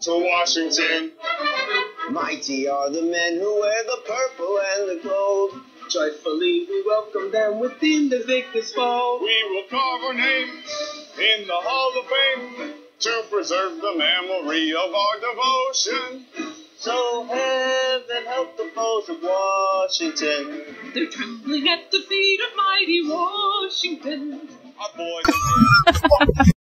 to Washington. Mighty are the men who wear the purple and the gold. Joyfully we welcome them within the victor's fold. We will carve our names in the Hall of Fame to preserve the memory of our devotion. So heaven help the foes of Washington. They're trembling at the feet of mighty Washington. Our boys.